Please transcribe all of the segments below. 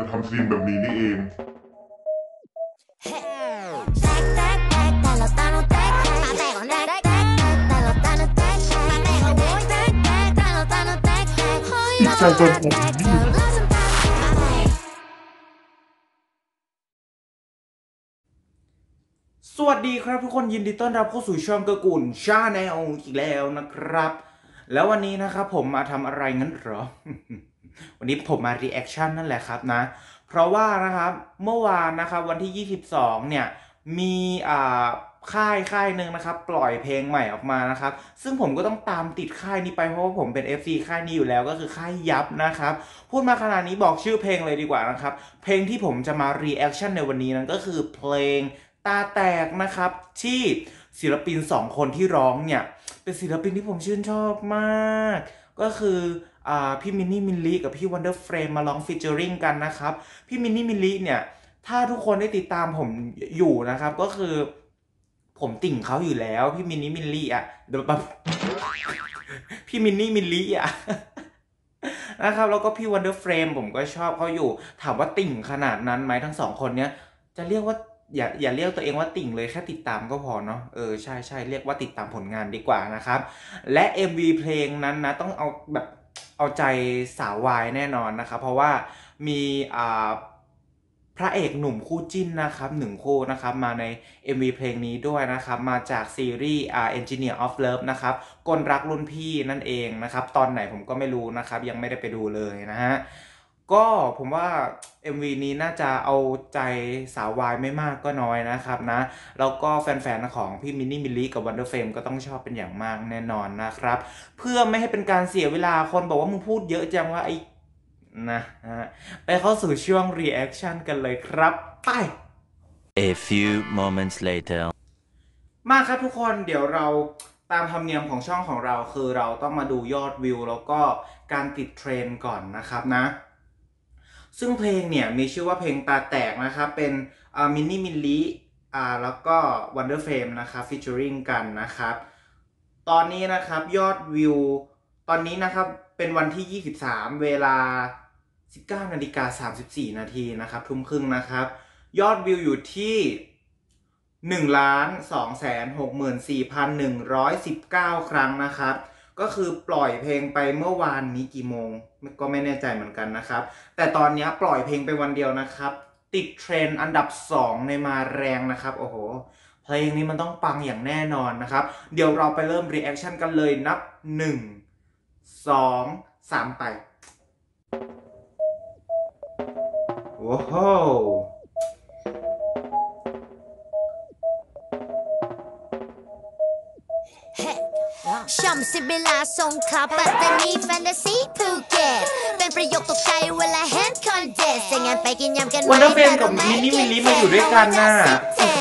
จะทำซีนแบบนี้นี่เองใจจนผมสวัสดีครับทุกคนยินดีต้อนรับเข้าสู่ช่องกร์กุลชาแนลอีกแล้วนะครับ แล้ววันนี้นะครับผมมาทำอะไรงั้นเหรอ วันนี้ผมมา reaction นั่นแหละครับนะ เพราะว่านะครับเมื่อวานนะครับวันที่ 22 เนี่ยมีอ่าค่ายค่ายหนึ่งนะครับ ปล่อยเพลงใหม่ออกมานะครับ ซึ่งผมก็ต้องตามติดค่ายนี้ไปเพราะว่าผมเป็น FC ค่ายนี้อยู่แล้วก็คือค่าย YUPP! นะครับ พูดมาขนาดนี้บอกชื่อเพลงเลยดีกว่านะครับ เพลงที่ผมจะมา reaction ในวันนี้นั้นก็คือเพลงตาแตกนะครับที่ศิลปิน 2 คนที่ร้องเนี่ย เป็นศิลปินที่ผมชื่นชอบมาก ก็คือ พี่มินนี่ MILLI กับพี่ WONDERFRAME มาลอง featuring กันนะครับ พี่มินนี่ MILLI เนี่ย ถ้าทุกคนได้ติดตามผมอยู่นะครับ ก็คือ ผมติ่งเขาอยู่แล้ว พี่มินนี่ MILLI อะเดี๋ยวแบบพี่มินนี่ MILLI อะนะครับแล้วก็พี่ WONDERFRAME ผมก็ชอบเขาอยู่ ถามว่าติ่งขนาดนั้นไหมทั้งสองคนเนี้ยจะเรียกว่าอย่าอย่าเรียกตัวเองว่าติ่งเลยแค่ติดตามก็พอเนาะเออใช่ใช่เรียกว่าติดตามผลงานดีกว่านะครับ และ MV เพลงนั้นนะต้องเอาแบบ เอาใจสาววายแน่นอนนะครับ เพราะว่ามีพระเอกหนุ่มคู่จิ้นนะครับหนึ่งคู่นะครับมาใน MV เพลงนี้ด้วยนะครับมาจากซีรีส์อ่า Engineer of Love นะครับกลรักรุ่นพี่นั่นเองนะครับตอนไหนผมก็ไม่รู้นะครับยังไม่ได้ไปดูเลยนะฮะ ก็ผมว่า MV นี้น่าจะเอาใจสาววายไม่มากก็น้อยนะครับนะ แล้วก็แฟนๆ ของพี่มินนี่มิลลี่กับวันเดอร์เฟมก็ต้องชอบเป็นอย่างมากแน่นอนนะครับ เพื่อไม่ให้เป็นการเสียเวลาคนบอกว่ามึงพูดเยอะจังว่าไอ้นะฮะไปเข้าสู่ช่วง reaction กันเลยครับ ไป A few moments later. มาครับทุกคนเดี๋ยวเราตามธรรมเนียมของช่องของเราคือเราต้องมาดูยอดวิว แล้วก็การติดเทรนด์ก่อนนะครับนะ ซึ่งเพลงเนี่ยมีชื่อว่าเพลงตาแตกนะครับเป็นมินนี่มิลลี่อ่าแล้วก็ Wonder Fame นะครับฟิชเชอริงกันนะครับ ตอนนี้นะครับยอดวิว ตอนนี้นะครับเป็นวันที่ 23 เวลา 19นาฬิกา34 นาทีนะครับ ทุ่มครึ่งนะครับ ยอดวิวอยู่ที่1ล้าน2แสน64,119 ครั้งนะครับ ก็คือปล่อยเพลงไปเมื่อวานนี้กี่โมง ก็ไม่แน่ใจเหมือนกันนะครับ แต่ตอนนี้ปล่อยเพลงไปวันเดียวนะครับ ติดเทรนด์อันดับ 2 ในมาแรงนะครับ โอ้โห เพลงนี้มันต้องปังอย่างแน่นอนนะครับ เดี๋ยวเราไปเริ่ม reaction กันเลยนับ 1 2 3 ไป โอ้โห ชมสิเวลาสงขลาปัตตานีแฟนตาซีภูเก็ตเป็นประโยคตกใจเวลาเห็นคอนเดสแต่งานไปกินยำกันไหม Wonder Fame กับมินนี่มิลลี่มาอยู่ด้วยกันน่ะใช่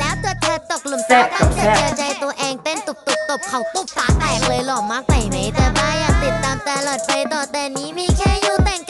แล้วตัวเธอตกหลุมรักตั้งแต่เจอใจตัวเองเต้นตุบตุบตบเข่าตุบตาแตกเลยหล่อมากไปไหมแต่บ้าอยากติดตามตลอดไปต่อแต่นี้มีแค่อยู่แต่ง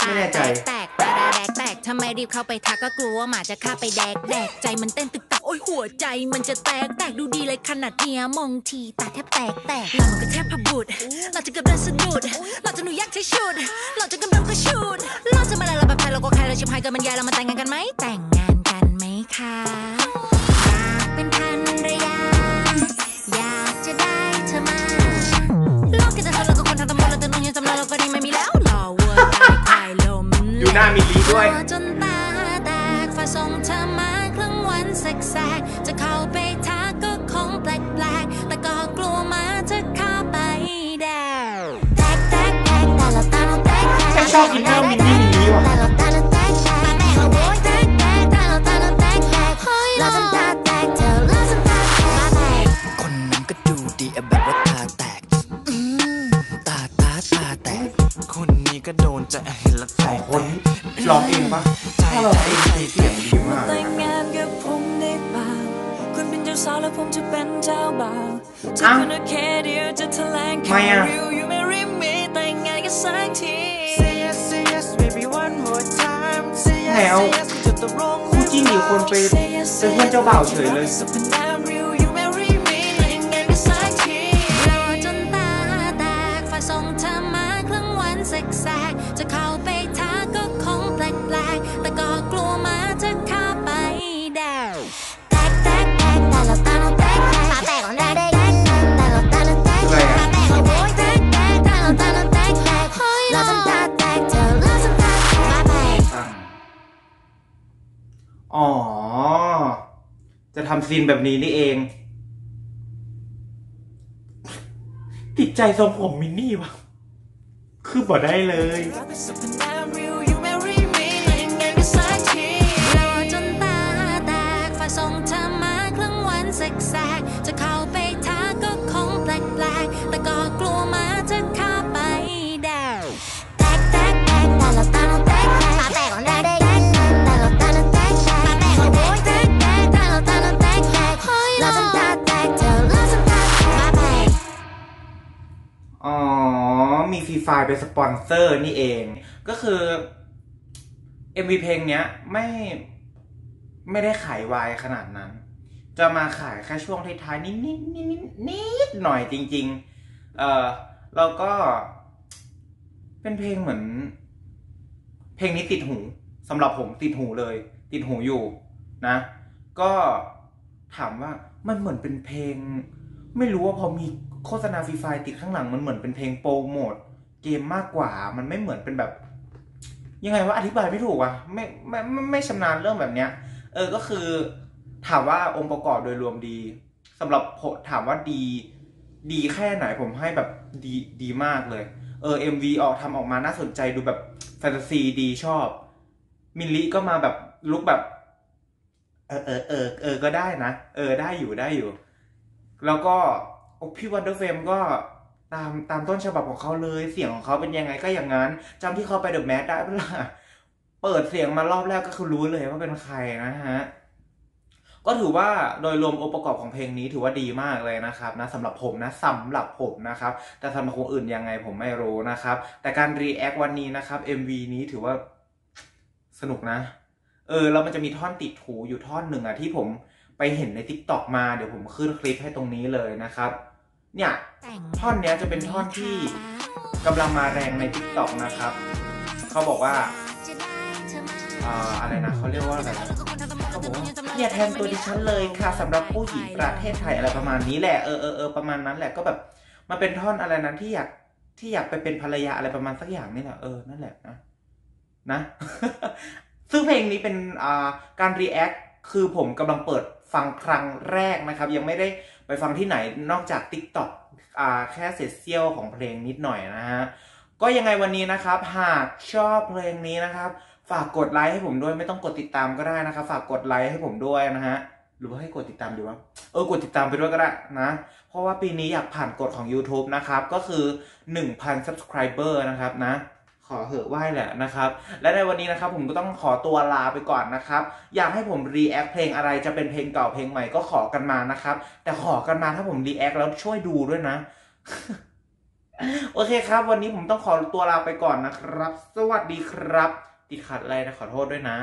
ตาไม่แน่ใจแตกแตกแตกแตกแตกทำไมรีบเข้าไปทักก็กลัวว่าหมาจะฆ่าไปแดกแดกใจมันเต้นตึกตักโอ้ยหัวใจมันจะแตกแตกดูดีเลยขนาดเนี้ยมองทีตาแทบแตกแตกหล่อมันก็แทบพบุดเราจะเกือบเดินสะดุดเราจะหนูอยากใช้ชุดเราจะกำลังก็ชุดเราจะมาอะไรเราแบบใครเราก็ใครเราชิบหายกันมันยายเรามาแต่งงานกันไหมแต่งงานกันไหมคะ ดูหน้ามิลลีด้วยจนตาแตกฝาส่งเธอมาครึ่งวันแสกจะเข้าไปทักก็คงแปลกๆแต่ก็กลัวมาจะเข้าไปแดวแตกแตกแตกแต่ละตาแตกแค่ชอบอินเนอร์มินนี่ ร้องเองปะถ้าเราเองคือเสียงดีมากแต่งงานกับผมได้เปล่าคุณเป็นเจ้าสาวแล้วผมจะเป็นเจ้าบ่าวจะอ้าวคุณโอเคเดียวจะแถลงไม่ข่าวอะริวอยู่ไม่ริมมีแต่งงานกันสักที Say yes say yes baby one more time Say yes ไหนเอา say yes จะตกลงคู่จิ้นอีกคนไปเป็นเพื่อนเจ้าบ่าวเฉยเลยสัพนามริว ทำซีนแบบนี้นี่เอง ติดใจทรงผมมินนี่วะคือบ่ได้เลย มี Free Fire เป็นสปอนเซอร์นี่เอง ก็คือ MV เพลงเนี้ยไม่ไม่ได้ขายวายขนาดนั้น จะมาขายแค่ช่วงท้ายๆนิดนิดนิดนิดนิดหน่อยจริง ๆ เออแล้วก็เป็นเพลงเหมือน เพลงนี้ติดหูสำหรับผมติดหูเลย ติดหูอยู่นะ ก็ถามว่ามันเหมือนเป็นเพลง ไม่รู้ว่าพอมีโฆษณา Free Fire ติดข้างหลังมันเหมือนเป็นเพลงโปรโมท เกมมากกว่า มันไม่เหมือนเป็นแบบ ยังไงว่าอธิบายไม่ถูกอะไม่ไม่ไม่ไม่ชำนาญเรื่องแบบเนี้ย เออก็คือ ถามว่าองค์ประกอบโดยรวมดีสำหรับถามว่าดี ดีแค่ไหนผมให้แบบดีดีมากเลย เออ MV ออกทำออกมาน่าสนใจดูแบบแฟนตาซีดีชอบ MILLI ก็มาแบบ look แบบ เออเออเออเออก็ได้นะ เออได้อยู่ได้อยู่ แล้วก็พี่ WONDERFRAME ก็ ตามตามต้นฉบับของเขาเลยเสียงของเขาเป็นยังไงก็อย่างนั้นจำที่เขาไป The Mask ได้ปะล่ะเปิดเสียงมารอบแรกก็คือรู้เลยว่าเป็นใครนะฮะก็ถือว่าโดยรวมองค์ประกอบของเพลงนี้ถือว่าดีมากเลยนะครับนะสำหรับผมนะสำหรับผมนะครับ แต่สำหรับคนอื่นยังไงผมไม่รู้นะครับ แต่การ react วันนี้นะครับ MV นี้ถือว่าสนุกนะ เออแล้วมันจะมีท่อนติดหูอยู่ท่อนหนึ่งอะที่ผมไปเห็นใน t ิ k t o k มาเดี๋ยวผมขึ้นคลิปให้ตรงนี้เลยนะครับ เนี่ยท่อนเนี้ยจะเป็นท่อนที่กำลังมาแรงใน t ิ k t o k นะครับ เขาบอกว่าอ่าอะไรนะเขาเรียกว่าอะไรนะเขาบอกว่าเนี่ยแทนตัวดิฉันเลยค่ะสำหรับผู้หญิงประเทศไทยอะไรประมาณนี้แหละเออเออเออประมาณนั้นแหละก็แบบมันเป็นท่อนอะไรนั้นที่อยากที่อยากไปเป็นภรรยาอะไรประมาณสักอย่างนี่แหละเออนั่นแหละนะนะ ซึ่งเพลงนี้เป็นอ่าการรีแอคคือผมกำลังเปิด ฟังครั้งแรกนะครับ ยังไม่ได้ไปฟังที่ไหนนอกจาก TikTok อ่าแค่เศษเสี้ยวของเพลงนิดหน่อยนะฮะก็ยังไงวันนี้นะครับ หากชอบเพลงนี้นะครับ ฝากกดไลค์ให้ผมด้วยไม่ต้องกดติดตามก็ได้นะครับ ฝากกดไลค์ให้ผมด้วยนะฮะหรือว่าให้กดติดตามดีวะเออกดติดตามไปด้วยก็ได้นะ เพราะว่าปีนี้อยากผ่านกฎของ YouTube นะครับ ก็คือ 1,000 subscriber นะครับนะ ขอเหอะไหวแหละนะครับ และในวันนี้นะครับผมก็ต้องขอตัวลาไปก่อนนะครับ อยากให้ผม react เพลงอะไรจะเป็นเพลงเก่าเพลงใหม่ก็ขอกันมานะครับ แต่ขอกันมาถ้าผม react แล้วช่วยดูด้วยนะ โอเคครับ วันนี้ผมต้องขอตัวลาไปก่อนนะครับ สวัสดีครับติดขัดอะไรนะขอโทษด้วยนะ